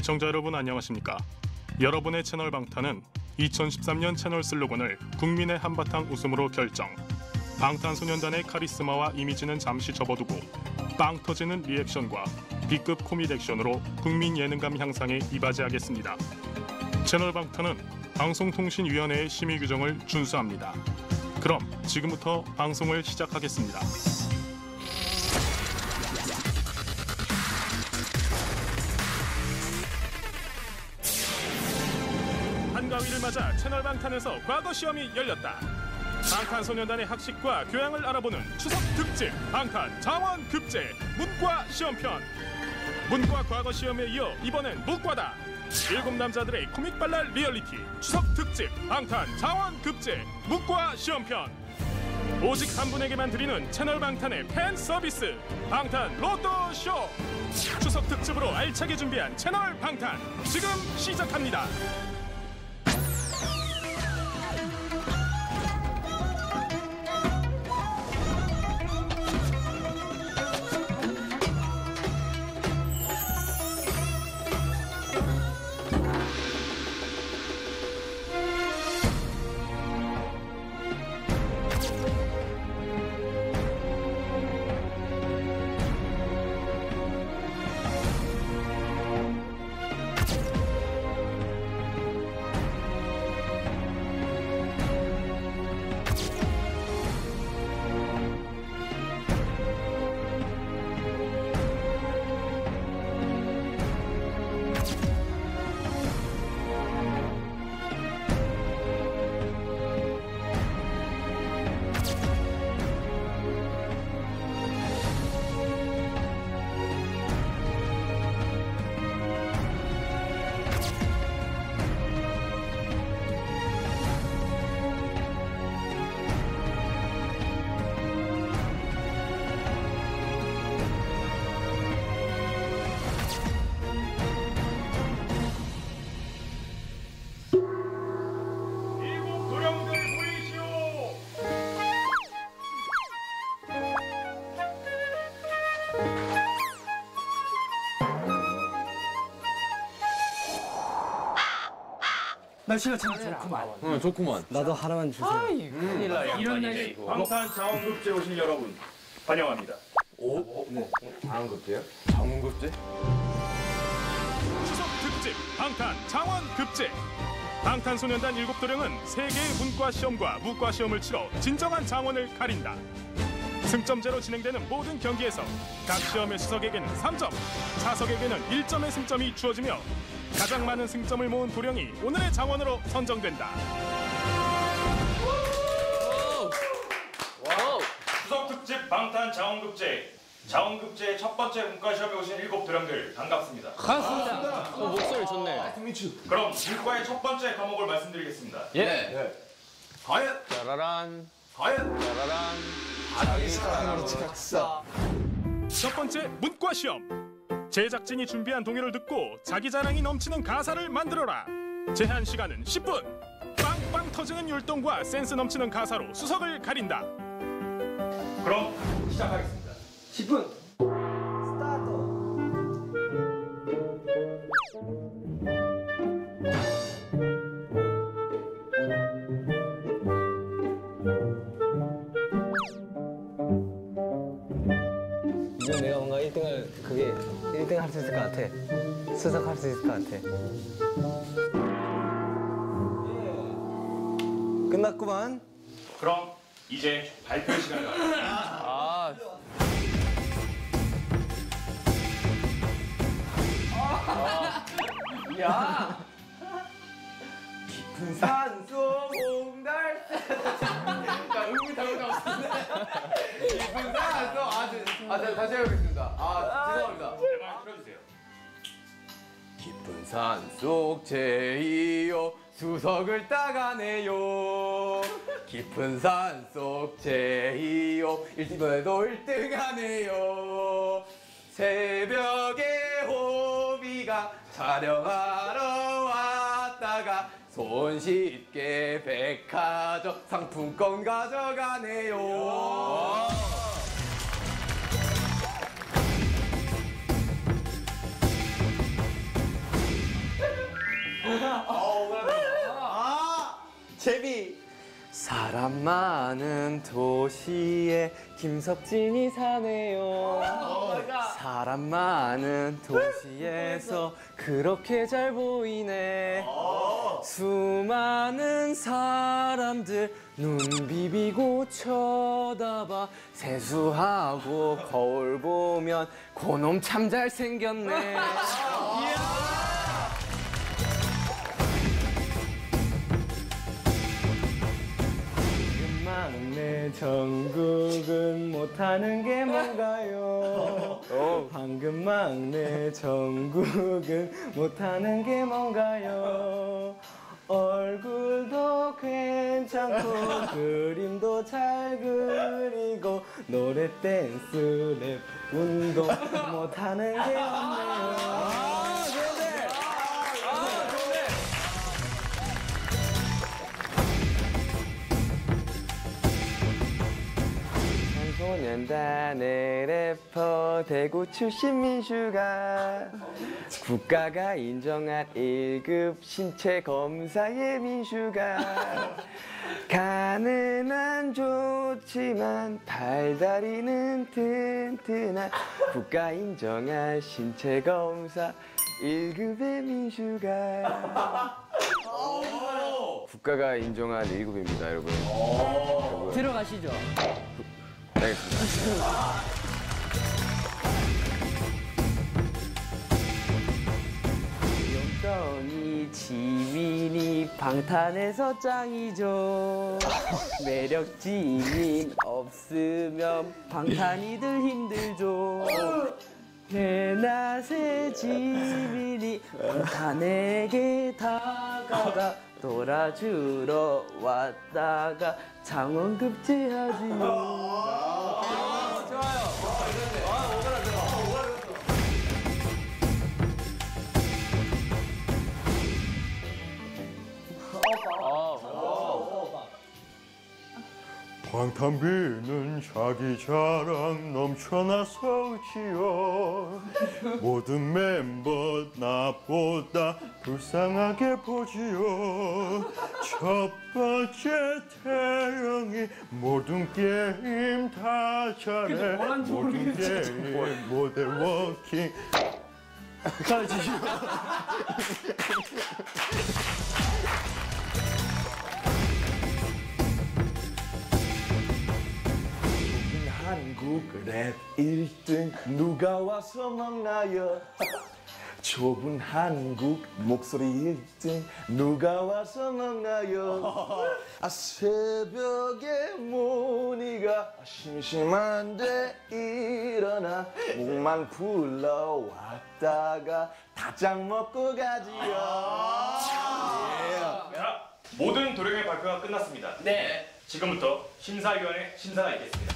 시청자 여러분 안녕하십니까? 여러분의 채널 방탄은 2013년 채널 슬로건을 국민의 한바탕 웃음으로 결정. 방탄소년단의 카리스마와 이미지는 잠시 접어두고 빵 터지는 리액션과 B급 코미디 액션으로 국민 예능감 향상에 이바지하겠습니다. 채널 방탄은 방송통신위원회의 심의 규정을 준수합니다. 그럼 지금부터 방송을 시작하겠습니다. 방탄에서 과거 시험이 열렸다. 방탄소년단의 학식과 교양을 알아보는 추석 특집 방탄 장원 급제 문과 시험편. 문과 과거 시험에 이어 이번엔 무과다. 일곱 남자들의 코믹 발랄 리얼리티 추석 특집 방탄 장원 급제 문과 시험편. 오직 한 분에게만 드리는 채널 방탄의 팬 서비스 방탄 로또 쇼. 추석 특집으로 알차게 준비한 채널 방탄 지금 시작합니다. 날씨가 참 좋구만. 응, 좋구만. 나도 하나만 주세요. 이런 날씨 방탄 자원급제 오신 여러분 환영합니다. 장원급제요? 장원급제? 추석 특집 방탄 장원급제. 방탄소년단 일곱 도령은 세 개의 문과 시험과 무과 시험을 치러 진정한 장원을 가린다. 승점제로 진행되는 모든 경기에서 각 시험의 수석에게는 3점, 차석에게는 1점의 승점이 주어지며 가장 많은 승점을 모은 도령이 오늘의 장원으로 선정된다. 추석 특집 방탄 자원급제 자원급제 첫 번째 문과 시험에 오신 일곱 도령들 반갑습니다. 반갑습니다. 어, 목소리 좋네. 그럼 문과의 첫 번째 과목을 말씀드리겠습니다. 예. 과연! 짜라란. 과연! 짜라란. 첫 번째 문과 시험. 제작진이 준비한 동요를 듣고 자기 자랑이 넘치는 가사를 만들어라. 제한 시간은 10분. 빵빵 터지는 율동과 센스 넘치는 가사로 수석을 가린다. 그럼 시작하겠습니다. 10분. 스타트. 이제 내가 뭔가 1등을 그게 1등 할 수 있을 것 같아. 수석할 수 있을 것 같아. 끝났구만. 그럼 이제 발표 시간이 왔습니다. 아, 산소 몽달 자, 음이 잘못 나왔는데. 깊은 산소 아, 자, 다시 해보겠습니다. 아, 죄송합니다. 제발 틀어주세요. 깊은 산속 제이요 수석을 따가네요 깊은 산속 제이요 일집에도 1등 하네요 새벽에 호비가 촬영하러 손쉽게 백화점 상품권 가져가네요 사람 많은 도시에 김석진이 사네요. 사람 많은 도시에서 그렇게 잘 보이네. 수많은 사람들 눈 비비고 쳐다봐 세수하고 거울 보면 고놈 참 잘생겼네. 내 전국은 못하는 게 뭔가요? 방금 막내 전국은 못하는 게 뭔가요? 얼굴도 괜찮고 그림도 잘 그리고 노래 댄스 랩 운동 못하는 게 없네요. 청소년단의 래퍼 대구 출신 민슈가. 국가가 인정한 1급 신체 검사의 민슈가. 가는 안 좋지만 발다리는 튼튼한 국가 인정한 신체 검사 1급의 민슈가. 국가가 인정한 1급입니다 여러분. 들어가시죠. 알겠습니다. 영덩이 지민이 방탄에서 짱이죠. 매력 지민 없으면 방탄이들 힘들죠. 대낮에 지민이 방탄에게 다가가 놀아주러 왔다가 장원급제하지요 방탄비는 자기 자랑 넘쳐나서지요 모든 멤버 나보다 불쌍하게 보지요. 첫 번째 태영이 모든 게임 다 잘해. 모든 게임 모델 워킹 한국 랩 1등 누가 와서 먹나요? 좁은 한국 목소리 1등 누가 와서 먹나요? 아 새벽에 모니가 심심한데 일어나 목만 불러왔다가 다짝 먹고 가지요 자, 모든 도령의 발표가 끝났습니다. 네. 지금부터 심사위원의 심사가 있겠습니다.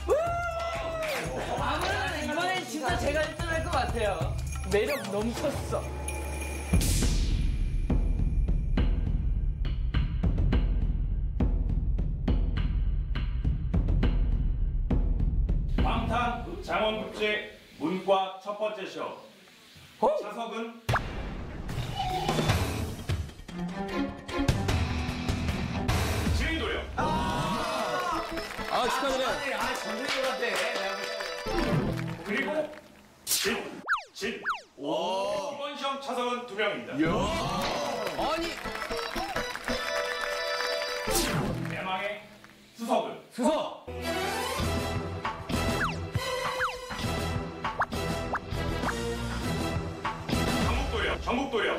아무래도 이번엔 진짜 제가 1등 할 것 같아요. 매력 넘쳤어. 방탄 장원급제 문과 첫 번째 시험. 차석은 지휘도령. 아 축하드려요 아, 전쟁 같아. 그리고 진, 진. 이번 시험 차석은 두 명입니다. 아니 대망의 수석은 수석 전국도령. 전국도령.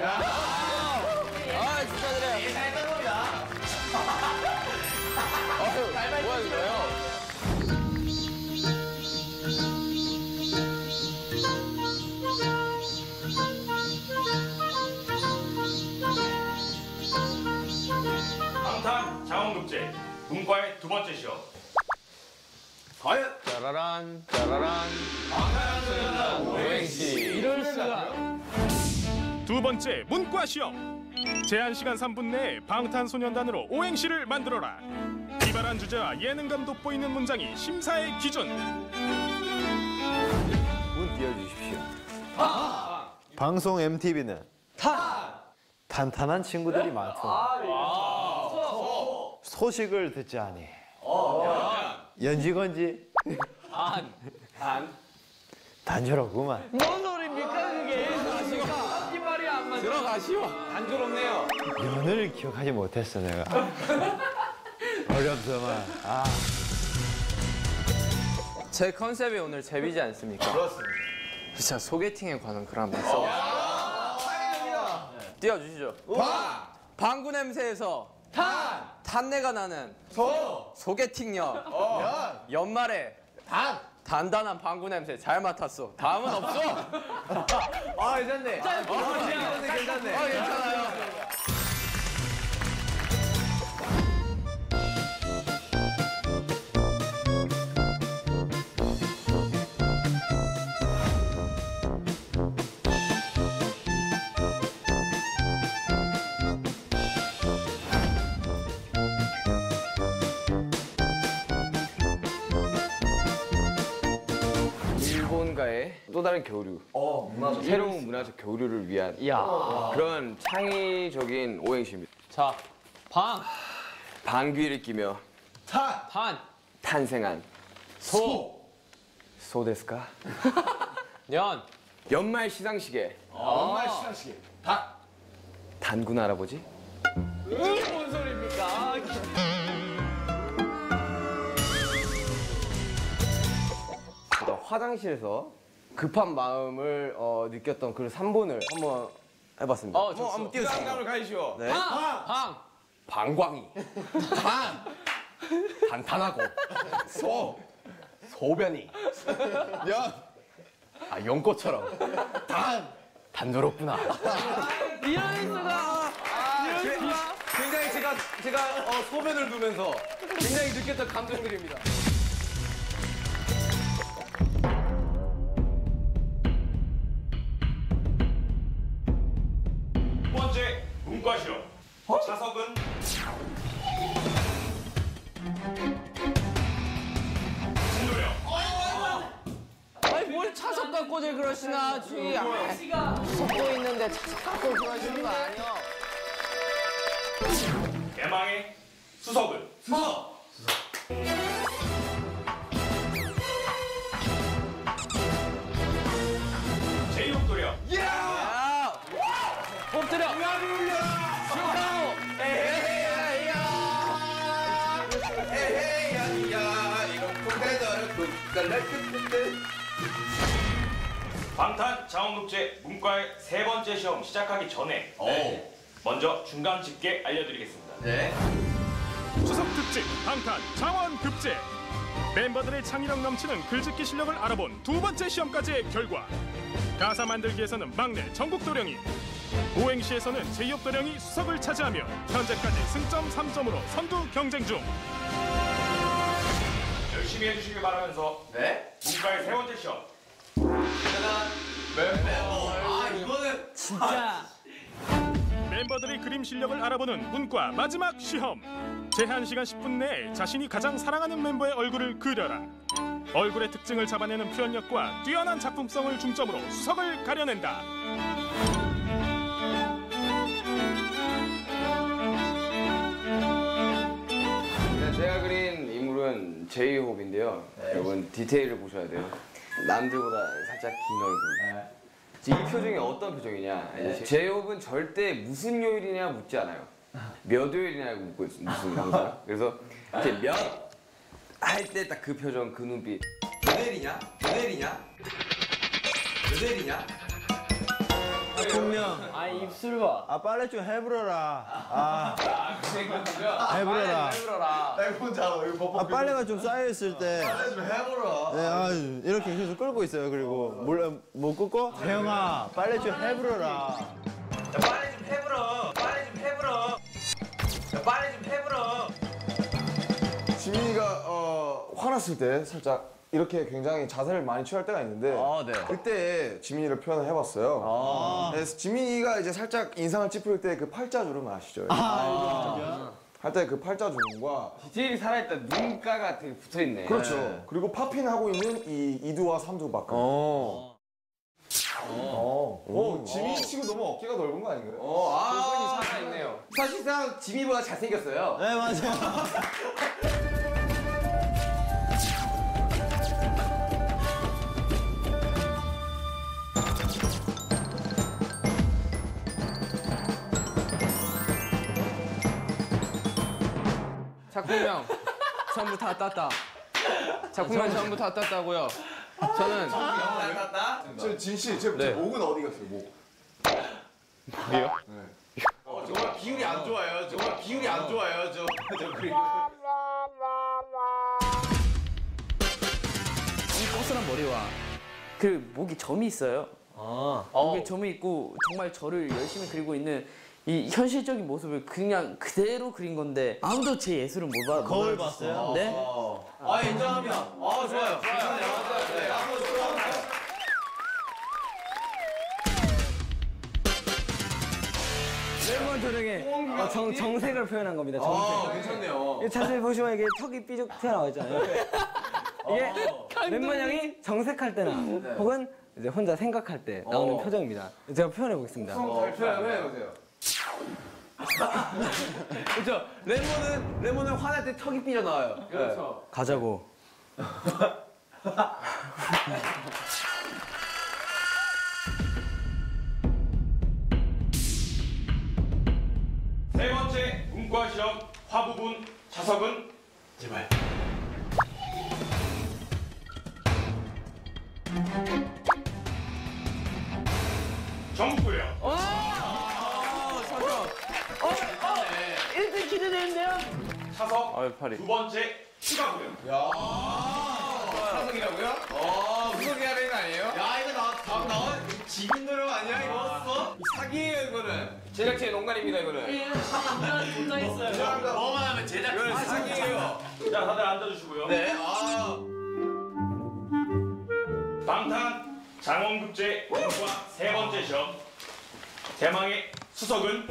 문과의 두 번째 시험. 과연 짜라란 짜라란 오행시 이럴 수가. 두 번째 문과 시험. 제한 시간 3분 내에 방탄소년단으로 오행시를 만들어라. 기발한 주제와 예능감 돋보이는 문장이 심사의 기준. 문 띄워주십시오 방송 MTV는 타 탄탄한 친구들이 많고 소식을 듣지 않니 연지건지 안. 안. 단조롭구만 뭔 소리입니까 그게? 들어가시오. 이 말이 안 맞아. 들어가시오. 단조롭네요. 연을 기억하지 못했어 내가 어렵더만 아 제 컨셉이 오늘 제비지 않습니까? 그렇습니다. 진짜 소개팅에 관한 글 한번 써. 띄워주시죠. 방구 냄새에서 탄 탄내가 나는 소 소개팅녀 연말에 단 단단한 방구 냄새 잘 맡았어. 다음은 없어. 아 괜찮네. 아 괜찮네 괜찮네. 아 괜찮아요. 다른 교류. 새로운 문화적 교류를 위한 그런 창의적인 오행시입니다. 자, 방, 방귀를 끼며 단, 탄생한 소, 소데스까? 년. 연말 시상식에 연말 시상식에 다 단군 할아버지? 이게 뭔 소리입니까? 나 화장실에서 급한 마음을 어, 느꼈던 그 3본을 한번 해봤습니다. 어, 좋소. 한번 띄워주세요. 네. 방, 방. 방광이 단 단단하고 소 소변이 연 아 연꽃처럼 단 단조롭구나. 이럴 수가. 이럴 수가. 굉장히 제가 제가 어, 소변을 두면서 굉장히 느꼈던 감정들입니다. 자석은 진도령. 아니 뭘 차석 갖고 들 그러시나 주의. 속도 있는데 차석 갖고 그러시는 거 아니야. 대망의 수석은 수석. 방탄 자원급제 문과의 세 번째 시험 시작하기 전에 먼저 중간 집계 알려드리겠습니다. 추석 특집 방탄 장원 급제. 멤버들의 창의력 넘치는 글짓기 실력을 알아본 두 번째 시험까지의 결과. 가사 만들기에서는 막내 전국 도령이 오행시에서는 제이홉도령이 수석을 차지하며 현재까지 승점 3점으로 선두 경쟁 중. 열심히 해주시길 바라면서 문과의 세 번째 시험 진짜. 멤버들의 그림 실력을 알아보는 문과 마지막 시험 제한 시간 10분 내에 자신이 가장 사랑하는 멤버의 얼굴을 그려라 얼굴의 특징을 잡아내는 표현력과 뛰어난 작품성을 중점으로 수석을 가려낸다 네, 제가 그린 인물은 제이홉인데요. 여러분 디테일을 보셔야 돼요. 남들보다 살짝 긴 얼굴. 지금 이 표정이 어떤 표정이냐? 이제 제이홉은 절대 무슨 요일이냐 묻지 않아요. 몇 요일이냐고 묻고 있- 묻습니다. 항상. 그래서 이렇게 몇할 때 딱 그 표정, 그 눈빛. 일이냐? 몇 일이냐? 분명 아, 입술 봐. 아 빨래 좀 해부려라. 아. 해부려라. 아 빨래가 좀 쌓여 있을 때. 빨래 좀 해부러 네, 아, 이렇게 계속 끌고 있어요. 그리고 몰라 못 끌고? 태영아. 빨래 좀 해부려라. 빨리 좀 해불어. 빨리 좀 해불어. 빨리 좀 해불어. 지민이가 어, 화났을 때 살짝 이렇게 굉장히 자세를 많이 취할 때가 있는데 아, 네. 그때 지민이를 표현을 해봤어요. 그래서 지민이가 이제 살짝 인상을 찌푸릴 때 그 팔자주름 아시죠? 할때 그 팔자주름과 디테일이 살아있다. 눈가가 되게 붙어있네. 그렇죠. 그리고 파핀하고 있는 이 2두와 3두 바깥. 어, 어, 지민이 치고 너무 어깨가 넓은 거 아닌가요? 어, 아, 살아 있네요. 사실상 지민이보다 잘생겼어요. 네 맞아요. 작품명 전부 다 땄다. 작품명 전부 다 땄다고요. 저는 저 진씨, 제, 제 목은 어디 갔어요? 목. 정말 기운이 안 좋아요. 정말 기운이 안 좋아요. 저, 저 그리고. 이 뽀슬한 머리와 그 목이 점이 있어요. 아, 목에 점이 있고 정말 저를 열심히 그리고 있는 이 현실적인 모습을 그냥 그대로 그린 건데 아무도 제 예술을 못 봐. 못 거울. 봤어요? 네. 아, 인정합니다. 아, 좋아요. 레몬 도령의 어, 정, 정색을 표현한 겁니다. 정색. 아, 괜찮네요. 이게 자세히 보시면 이게 턱이 삐죽 튀어나와 있잖아요. 이게 랩몬 형이 정색할 때나 혹은 이제 혼자 생각할 때 나오는 표정입니다. 제가 표현해 보겠습니다. 어, 표현해 보세요. 그렇죠. 레몬은 레몬은 화날 때 턱이 삐져 나와요. 그렇죠. 가자고. 세 번째 문과 시험 화부분 자석은 제발. 전국도요. 차석 아유 팔이. 두 번째 추가고요. 사석이라고요? 어, 무슨 해야 되는 거 아니에요? 야, 이거 나, 다음 나온 지민 노력 아니야, 이거? 어? 사기예요, 이거는. 제작진의 농간입니다, 이거는. 죄송합니다. 뭐만 하면 제작 이거는 사기예요. 자 다들 앉아주시고요. 네, 아. 방탄 장원급제 세 번째 시험 대망의 수석은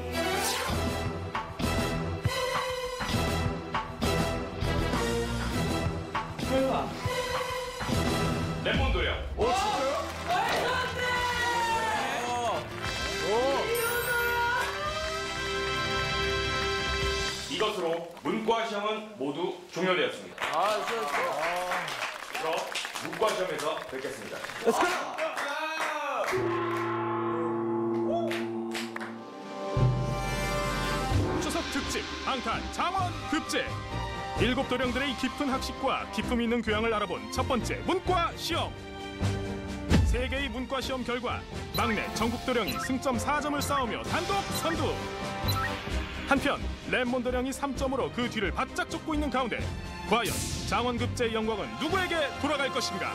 이것으로 문과 시험은 모두 종료되었습니다. 아, 저, 그럼 문과 시험에서 뵙겠습니다. 추석 특집 방탄 장원 급제 일곱 도령들의 깊은 학식과 기품 있는 교양을 알아본 첫 번째 문과 시험 세 개의 문과 시험 결과 막내 전국 도령이 승점 4점을 쌓으며 단독 선두 한편 랩몬 도령이 3점으로 그 뒤를 바짝 쫓고 있는 가운데 과연 장원 급제의 영광은 누구에게 돌아갈 것인가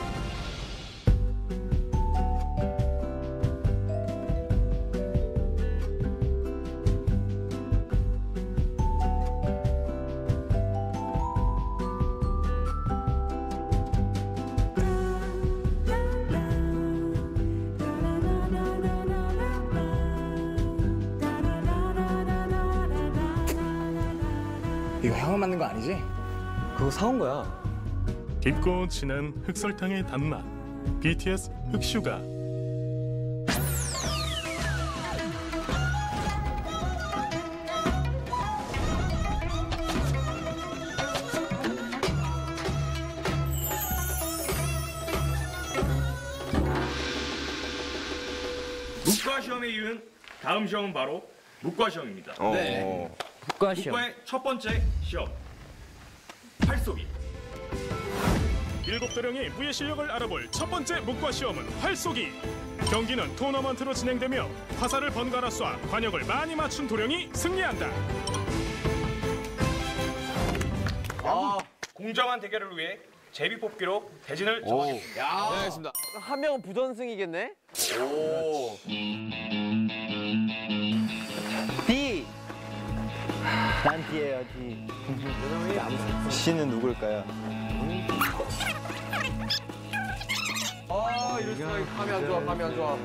사온 거야. 깊고 진한 흑설탕의 단맛 BTS 흑슈가 문과 시험의 이유는 다음 시험은 바로 문과 시험입니다. 네. 국가 시험. 문과의 첫 번째 시험 활쏘기 일곱 도령이 무예 실력을 알아볼 첫 번째 문과 시험은 활쏘기 경기는 토너먼트로 진행되며 화살을 번갈아 쏴 관역을 많이 맞춘 도령이 승리한다 공정한 대결을 위해 제비 뽑기로 대진을 정하겠습니다 네. 한 명은 부전승이겠네? D. 난 D예요 D. C는 누굴까요? 아, 이럴 수가. 감이 안 좋아, 감이 안 좋아.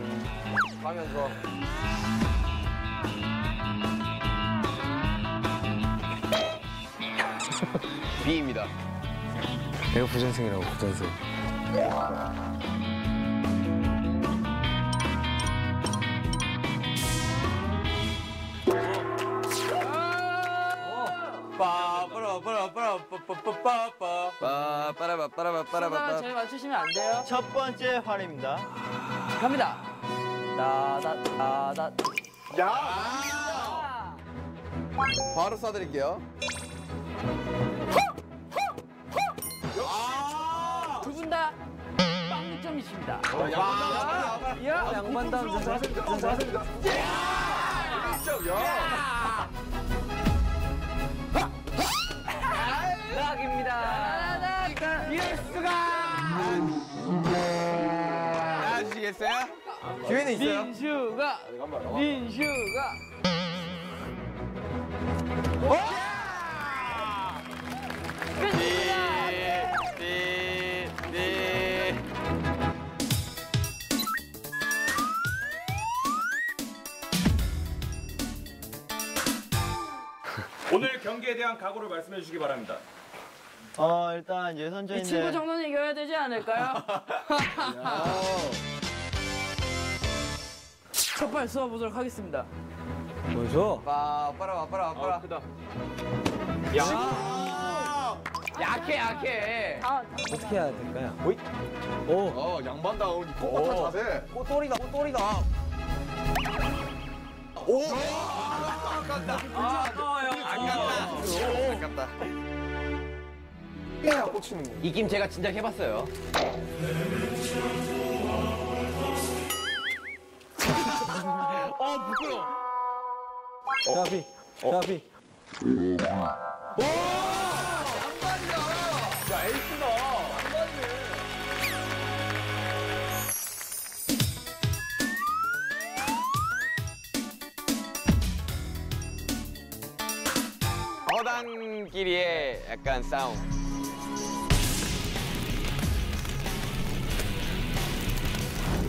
감이 안 좋아. B입니다. 내가 부전승이라고 부전승. 빠빠라빠라빠라빠빠빠빠. 빠빠라바 빠라바 순간 빠라바 잘 맞추시면 안 돼요. 첫 번째 활입니다. 갑니다. 따다따다. 바로 쏴드릴게요. 두분다 빵점이십니다. 양반 다 음 낙입니다. 아시겠어요? 기회는 있어요. 민슈가 민슈가 오늘 경기에 대한 각오를 말씀해 주시기 바랍니다. 어 일단 이 예선전인데 친구 정도는 이겨야 되지 않을까요? 첫발 쏘아보도록 하겠습니다. 뭐죠? 빠빠라빠 빠라빠. 크다. 야. 약해 약해. 아, 어떻게 해야 될까요? 오, 어 양반다운 꼿꼿한 자세. 꼬돌이다, 꼬돌이다. 아깝다. 해 야 꽂히는 거. 이 게임 제가 진작 해봤어요. 어 부끄러. 샤피, 샤피. 허당끼리의 약간 싸움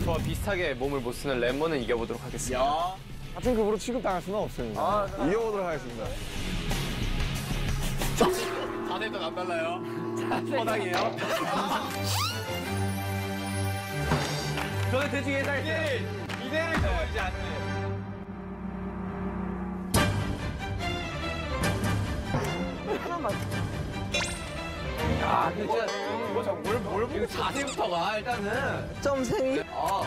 저와 비슷하게 몸을 못 쓰는 랩머는 이겨보도록 하겠습니다 같은 급으로 취급당할 수는 없습니다. 이겨보도록 하겠습니다. 자세도 안 달라요. 허당이에요. 저는 대충 예상했어요. 이대를 저버리지 않는. 야, 진짜 뭘, 뭘 보고 자세부터 가 일단은 점생이 어.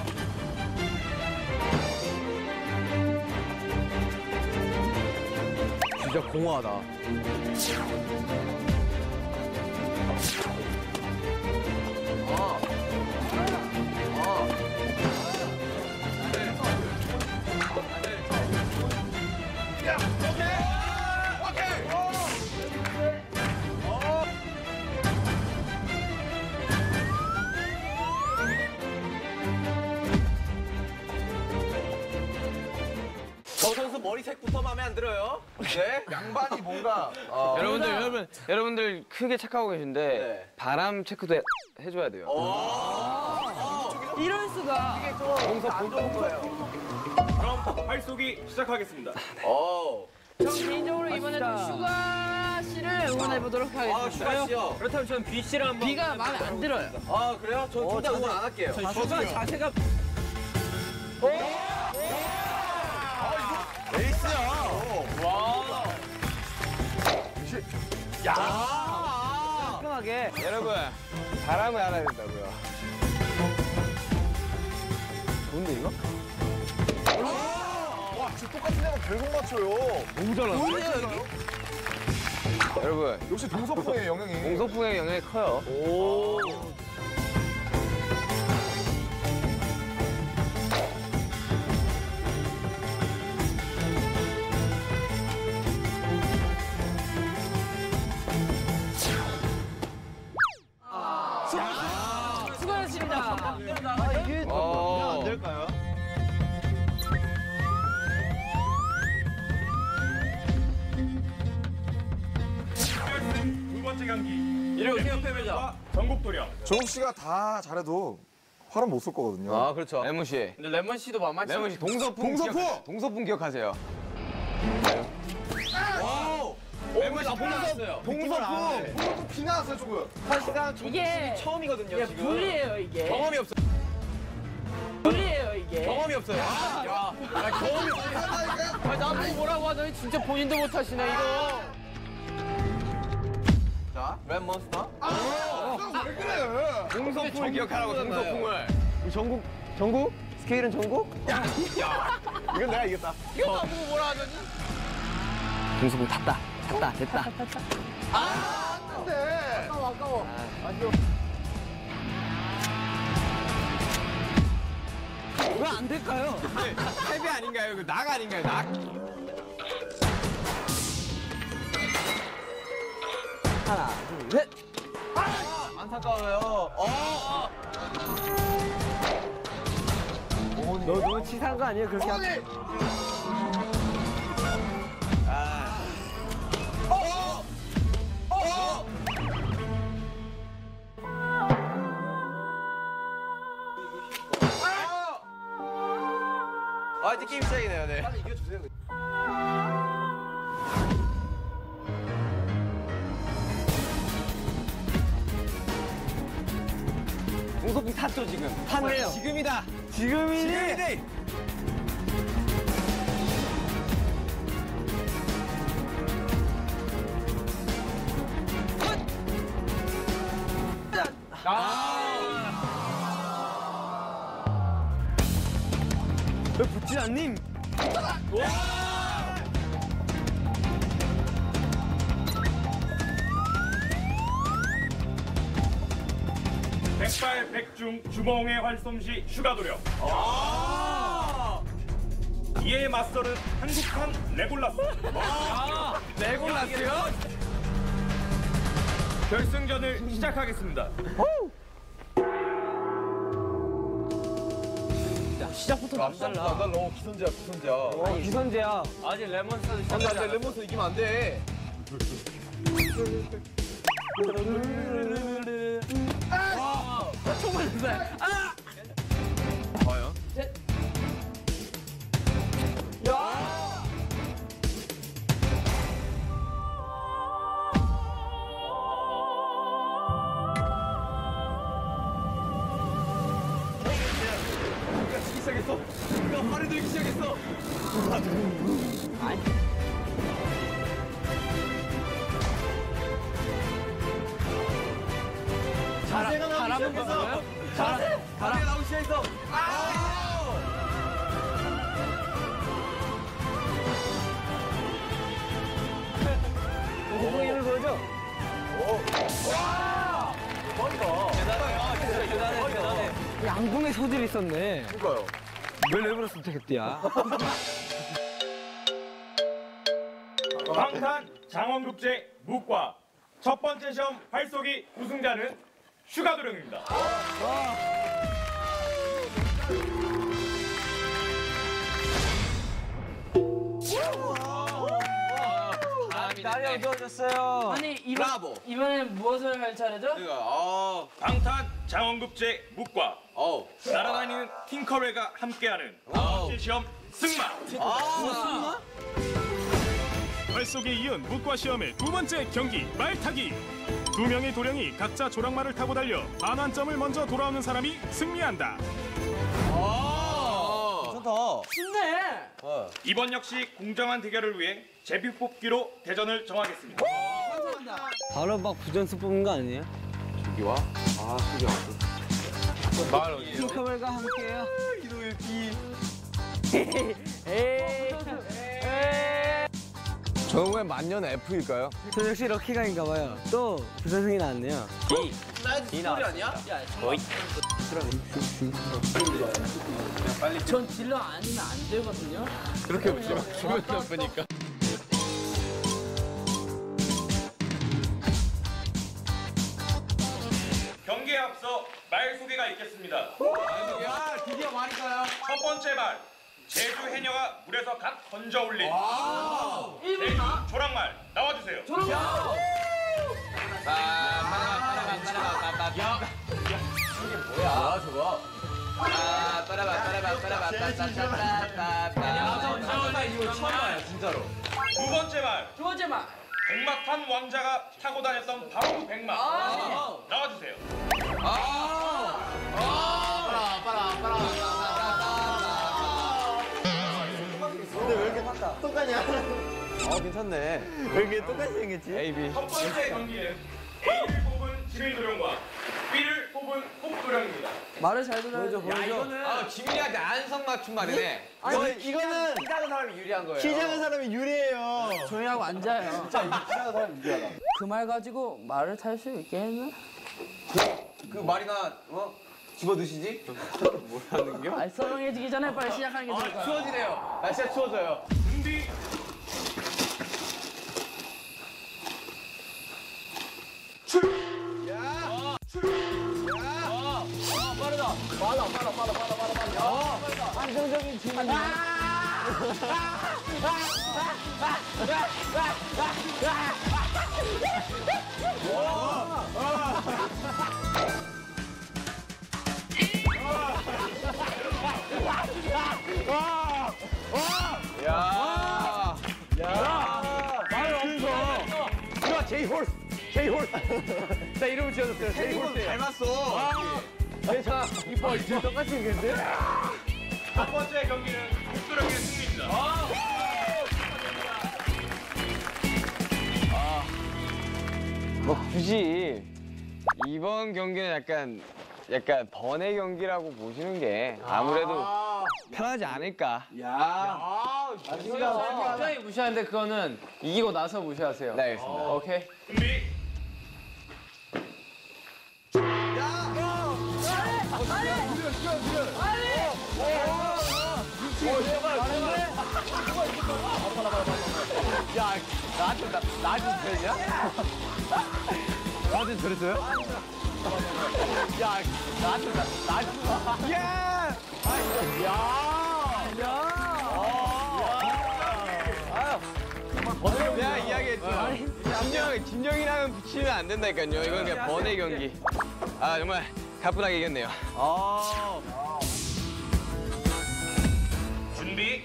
진짜 공허하다. 어. 어. 저 선수 머리색부터 마음에 안 들어요. 네. 양반이 뭔가 여러분들 여러분 여러분들 크게 착각하고 계신데 네. 바람 체크도 해, 해줘야 돼요 이럴 수가. 그럼 활쏘기 시작하겠습니다. 어. 전 개인적으로 이번에 좀 슈가 씨를 응원해 보도록 아, 하겠습니다. 슈가 씨요. 그렇다면 저는 뷔 씨를 한번 뷔가 마음에 안 들어요. 아, 그래요? 저 진짜 응원 안 할게요. 슈가 자세가 깔끔하게. 여러분 바람을 알아야 된다고요. 뭔데 이거? 와 진짜 똑같은 애가 결국 맞춰요. 여러분 역시 동서풍의 영향이. 공소풍의 영향이 커요. 수 이러고 태엽 패배자. 전국 도령 정욱 씨가 다 잘해도 화는 못쏠 거거든요. 아, 그렇죠. 레몬 씨 근데 레몬 씨도 만만치 레몬 씨 동서풍 동서풍! 기억, 동서풍 기억하세요 레몬 씨 보내셨어요. 동서풍! 동서풍 비 나왔어요 조금. 사실상 이게 처음이거든요, 이게 지금. 불이에요 이게. 경험이 없어. 불이에요 이게. 경험이 없어요. 야, 야, 경험이 없어. 아, 나보고 뭐라고 하더니 진짜 본인도 못하시네 이거. 랩 몬스터? 공소풍을 기억하라고 공소풍을. 전국 전국 스케일은 전국? 이건 내가 이겼다. 이거 나보고 뭐라 하더니? 공수부 탔다. 탔다. 됐다. 왜안 될까요? 패배 아닌가요? 그 낙 아닌가요? 낙. 하나, 둘, 셋. 안타까워요. 어. 너 너무 치사한 거 아니에요? 그렇게 하... 아 이제 게임 시작이네요. 네. 공소풍 탔죠 지금. 탔네요. 지금이다. 지금이니. 왜 붙지 않님? 백발 백중 주몽의 활솜씨 슈가 도령 이에 맞서는 한국판 레골라스 레골라스요? 결승전을 시작하겠습니다 시작부터 남달라. 나 너무 기선제압 기선제압. 어, 기선제압. 아니 랩몬스터 안돼 안돼 랩몬스터 이기면 안 돼. 바람은 건 가요? 공소풍 힘을 보여줘. 양궁에 소질이 있었네. 그러니까요. 왜 레브로 선택했디야? 방탄 장원급제 묵과 첫 번째 시험 활쏘기 우승자는 슈가 도령입니다. 날이 어두워졌어요. 아니 이번 이번엔 무엇을 할 차례죠? 아, 방탄 장원급제 무과. 어우. 날아다니는 팅커벨과 함께하는 첫 번째 시험 승마. 아, 활쏘기에 이은 묵과 시험의 두 번째 경기 말타기 두 명의 도령이 각자 조랑말을 타고 달려 반환점을 먼저 돌아오는 사람이 승리한다 좋네. 이번 역시 공정한 대결을 위해 제비 뽑기로 대전을 정하겠습니다 바로 막 부전수 뽑는 거 아니에요? 저기와 아 저기 왔어. 핑크벨과 함께해요. 저는 왜 만년 F일까요? 저 역시 럭키가인가 봐요. 또 부전승이 나왔네요. 이 소리 아니야? 전 딜러 아니면 안 되거든요. 그렇게 보시면 기분 나쁘니까. 경기에 앞서 말 소개가 있겠습니다 야 드디어 말인가요? 첫 번째 말 제주 해녀가 물에서 갓 건져 올린 제주 조랑말 나와주세요. 뭐야. 저거? 아 이거 처음 봐요 진짜로. 두 번째 말. 두 번째 말. 백마탄 왕자가 타고 다녔던 바로 그 백마. 나와주세요 어 괜찮네. 왜 이게 똑같이 생겼지? A B. 첫 번째 경기는 A를 뽑은 지민도령과 B를 뽑은 뽑도령입니다. 말을 잘 들어야죠. 야 이거는 아 지민이한테 안성 맞춤 말이네. 아니, 이거는 키 작은 사람이 유리한 거예요. 키 작은 사람이 유리해요. 조용히 하고 앉아요. 진짜 이 작은 사람 유리하다. 그 말 가지고 말을 탈 수 있게 했나? 그 말이나 어 집어 드시지? 뭐라는 게? 알싸해지기 전에 빨리 시작하는 게 좋을 것아 같아요. 추워지네요. 날씨가 추워져요. 준비. 안정적인 질문. 야. 제이홀스. 나 이름을 지어줬어요. 제이 홀스. 닮았어. 괜찮아. 이뻐. 이제 똑같이 생겼는데? 첫 번째 경기는 뽑도령의 승리입니다. 뭐 굳이 이번 경기는 약간 약간 번외 경기라고 보시는 게 아무래도 편하지 않을까. 굉장히 무시하는데 그거는 이기고 나서 무시하세요. 네, 알겠습니다. 오케이. 준비. 야, 나한테 나, 나한테 저랬냐? 나한테 저랬어요? 야, 나한테 나, 나한테 야! 내가 이야기했죠. 김정 김정이랑은 붙이면 안 된다니까요. 이건 그냥 번외 경기. 아 정말 가뿐하게 이겼네요. 준비.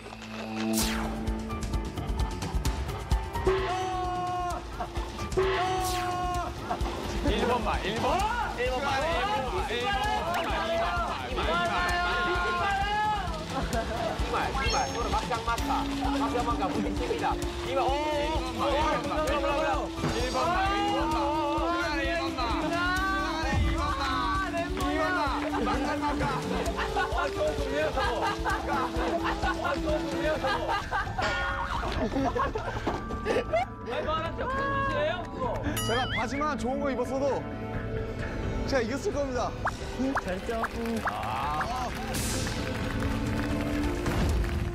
일번만일번일번만일번만 제가 바지만 좋은 거 입었어도 제가 이겼을 겁니다.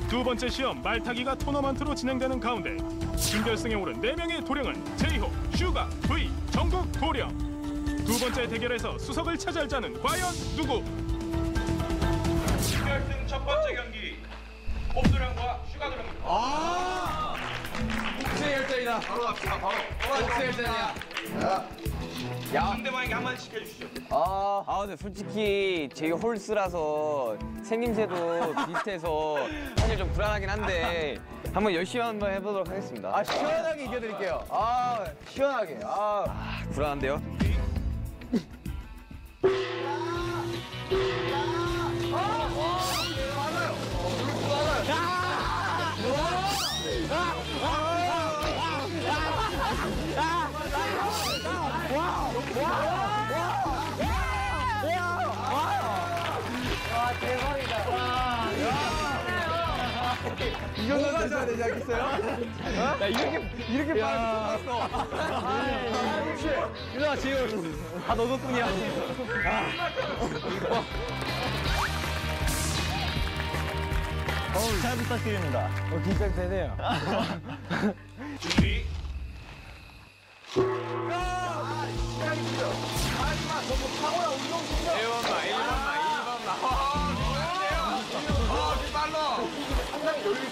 두 번째 시험 말타기가 토너먼트로 진행되는 가운데 준결승에 오른 네명의 도령은 제이홉, 슈가, V, 정국 도령 두 번째 대결에서 수석을 차지할 자는 과연 누구? 준결승 첫 번째 경기 홉도령과 슈가 도령입니다 복수의 결전이다. 바로 갑시다. 바로. 복수의 결전이야. 상대방에게 한마디 시켜주시죠 아, 아 근데 솔직히 제이 horse라서 생김새도 비슷해서 사실 좀 불안하긴 한데 한번 열심히 한번 해보도록 하겠습니다. 아, 시원하게 이겨드릴게요. 아, 시원하게. 아. 아, 불안한데요? 이거는 되셔야 되지 않겠어요? 야, 이렇게, 이렇게 빨리 끝났어. 유나, 지금 다너 덕분이야. 잘 부탁드립니다. 어, 긴장되네요. 준비 일번만, 일번만,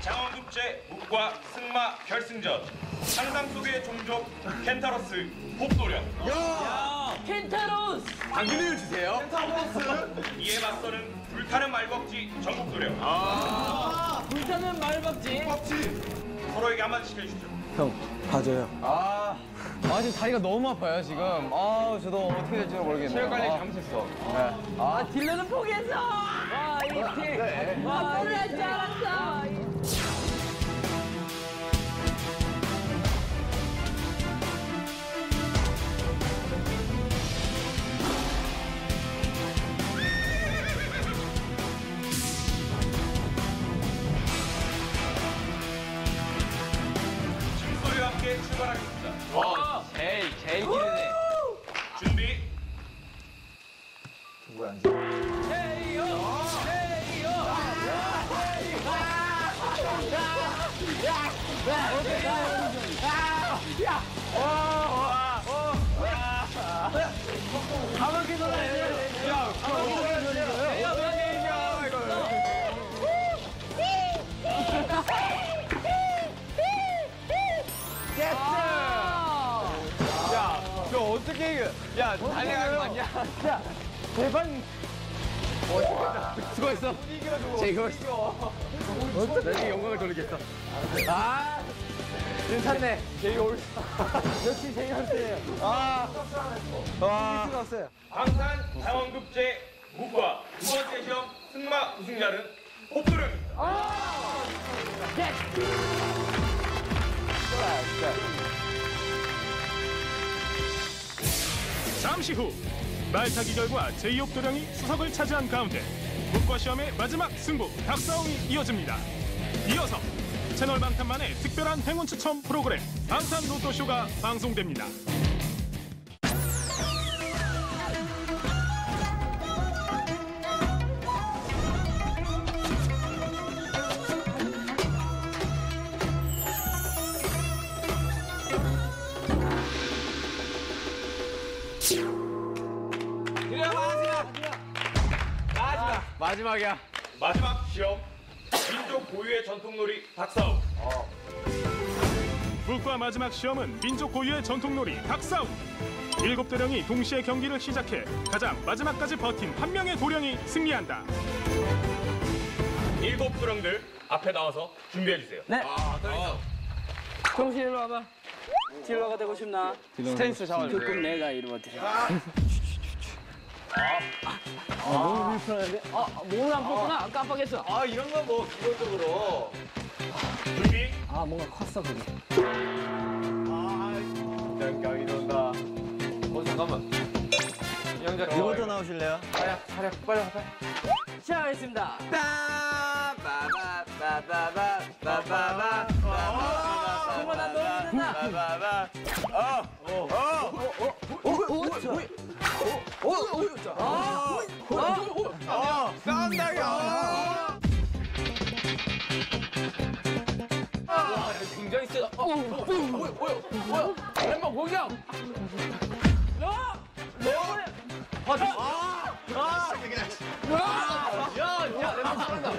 장원급제 묵과 승마 결승전 상상 속의 종족 켄타로스 복도령 켄타로스! 당근을 주세요. 이에 맞서는 불타는 말벅지 전국도령 불타는 말박지. 서로에게 한마디씩 해주시죠 형 봐줘요. 아 지금 다리가 너무 아파요 지금. 아 저도 어떻게 될지 모르겠네요. 체력 관리 잘못했어. 아, 딜러는 포기했어! 와, 이 팀. 와, 포기할 줄 알았어! 출발하겠습니다. 어 제일 제일 기대 이겨? 야 달려가는 거 아니야? 야 대박. 수고했어. 제이걸. 나중에 영광을 돌리겠어. 아 괜찮네. 제이 올. 역시 제이 올 아. 와. 방산 장원급제 묵과 두 번째 시험 승마 우승자는 복도령입니다 잠시 후 말타기 결과 제2홉 도령이 수석을 차지한 가운데 문과 시험의 마지막 승부 닭싸움이 이어집니다. 이어서 채널 방탄만의 특별한 행운 추첨 프로그램 방탄 로또쇼가 방송됩니다. 마지막이야. 마지막 시험 민족 고유의 전통놀이 닭싸움 북과 마지막 시험은 민족 고유의 전통놀이 닭싸움 일곱 도령이 동시에 경기를 시작해 가장 마지막까지 버틴 한 명의 도령이 승리한다 일곱 도령들 앞에 나와서 준비해 주세요 네. 정신 일로 와봐. 딜러가 되고 싶나? 스탠스 잡아주세요. 그꿈 내가 이루어드려. 아, 너무 불편한데? 아, 몸을 안 뻗구나. 깜빡했어. 아 이런 거뭐 기본적으로 준비 아 뭔가 컸어 그게. 장강이 돈다. 어 잠깐만. 영자 이거부터 나오실래요? 차려 차려 빨리 와 빨리. 시작하겠습니다. 정말 난 너를 믿는다. 굉장히 세다. 어, 어, 뭐야 뭐야 뭐야? 왼발 공격. 야야 왼발 잘한다.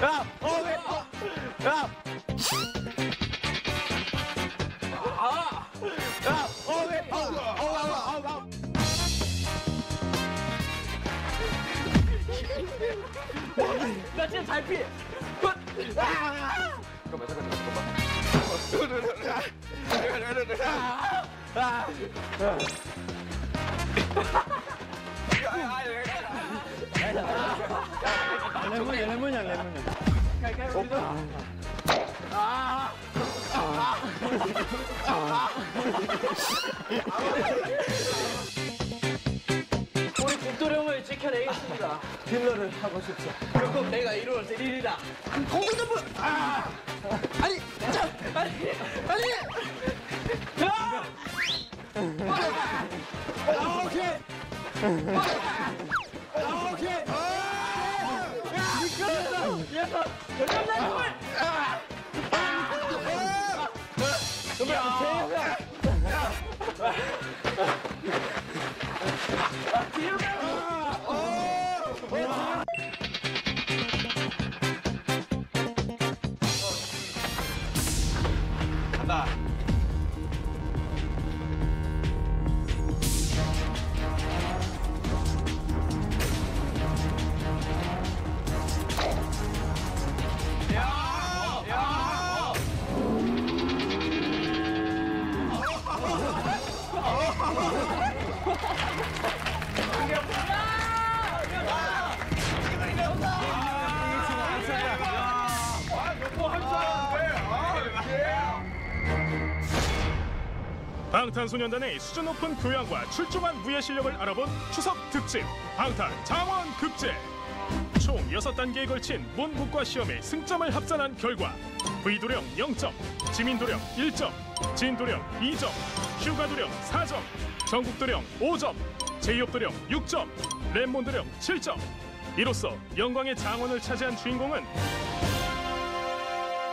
나 진짜 잘 피해. 레몬이야 레몬이야 레몬이야. 우리 딜러를 하고 싶죠. 결국 내가 이루어 드리리라. 공부는 뭐? 아! 아니, 자, 아니, 아니. 자! 아, 오케이. 아, 오케이. 야, 미끄러져. 얘서 결정난 정을. 아! 그러면 제이가 뒤로 가. 방탄소년단의 수준 높은 교양과 출중한 무예 실력을 알아본 추석 특집 방탄 장원 급제. 총 6단계에 걸친 본 국가 시험의 승점을 합산한 결과. V도령 0점, 지민도령 1점, 진도령 2점, 휴가도령 4점, 전국도령 5점, 제이홉도령 6점, 랩몬도령 7점. 이로써 영광의 장원을 차지한 주인공은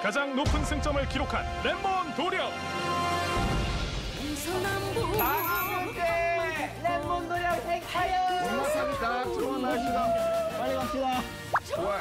가장 높은 승점을 기록한 랩몬 도령 빨리 갑시다. 뭐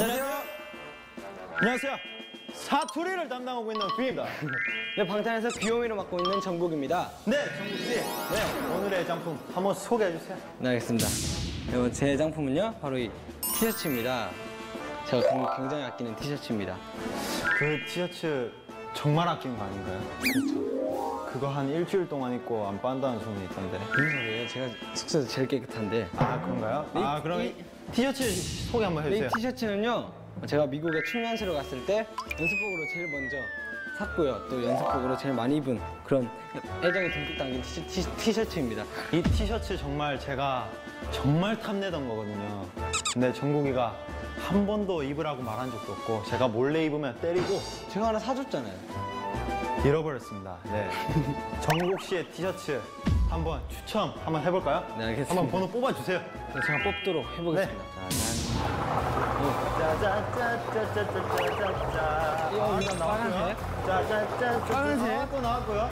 안녕하세요. 안녕하세요. 사투리를 담당하고 있는 뷔입니다. 네, 방탄에서 귀요미를 맡고 있는 정국입니다. 네, 정국 씨. 네, 오늘의 작품 한번 소개해 주세요. 네, 알겠습니다. 그리고 제 애장품은요, 바로 이 티셔츠입니다. 제가 굉- 굉장히 아끼는 티셔츠입니다. 그 티셔츠 정말 아끼는 거 아닌가요? 그렇죠. 그거 한 일주일 동안 입고 안 빤다는 소문이 있던데. 무슨 소리예요? 제가 숙소에서 제일 깨끗한데. 아, 그런가요? 아, 그럼 이 티셔츠 소개 한번 이 해주세요. 티셔츠는요, 제가 미국에 춤연수를 갔을 때 연습복으로 제일 먼저 샀고요. 또 연습복으로 제일 많이 입은 그런 애정이 듬뿍 담긴 티셔, 티, 티셔 츠입니다. 이 티셔츠 정말 제가 정말 탐내던 거거든요. 근데 정국이가 한 번도 입으라고 말한 적도 없고 제가 몰래 입으면 때리고 제가 하나 사줬잖아요. 잃어버렸습니다. 네. 정국 씨의 티셔츠 한번 추첨 한번 해볼까요? 네, 알겠습니다. 한번 번호 뽑아주세요. 네, 제가 뽑도록 해보겠습니다. 짜자짜짜짜짜짜짜. 이거 일단 빨간색. 짜자짜. 빨간색. 나왔고 나왔고요.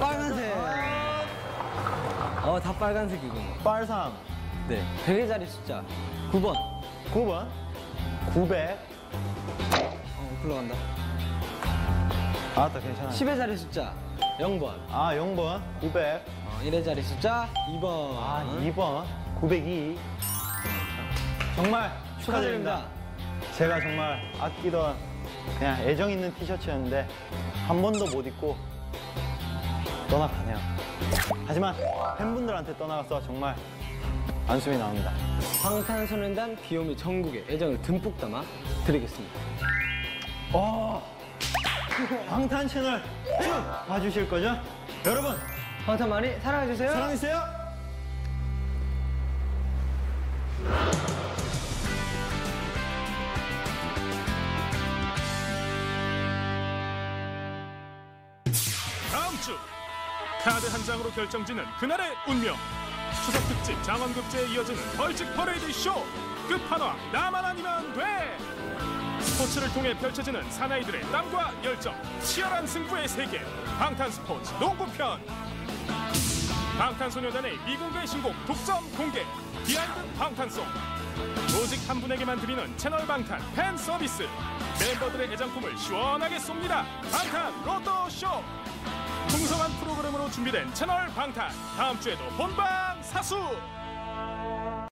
빨간색. 어, 다 빨간색이고. 빨삼. 네. 100개짜리 숫자. 9번. 9번. 900. 어, 굴러간다. 아따 괜찮아. 10회짜리 숫자. 0번. 아 0번. 900. 어, 1회짜리 숫자. 2번. 아 2번. 902. 정말 축하드립니다. 제가 정말 아끼던 그냥 애정 있는 티셔츠였는데 한 번도 못 입고 떠나가네요. 하지만 팬분들한테 떠나가서 정말 안심이 나옵니다. 방탄소년단 귀요미 전국의 애정을 듬뿍 담아 드리겠습니다. 어, 방탄 채널 쭉 봐주실 거죠? 여러분 방탄 많이 사랑해주세요. 사랑해주세요. 다음 주 카드 한 장으로 결정지는 그날의 운명. 추석 특집 장원급제에 이어지는 벌칙 퍼레이드 쇼. 끝판왕 나만 아니면 돼. 스포츠를 통해 펼쳐지는 사나이들의 땀과 열정 치열한 승부의 세계. 방탄 스포츠 농구편 방탄소년단의 미공개 신곡 독점 공개. 비하인드 방탄송. 오직 한 분에게만 드리는 채널 방탄 팬 서비스. 멤버들의 애장품을 시원하게 쏩니다. 방탄 로또쇼. 풍성한 프로그램으로 준비된 채널 방탄. 다음 주에도 본방 사수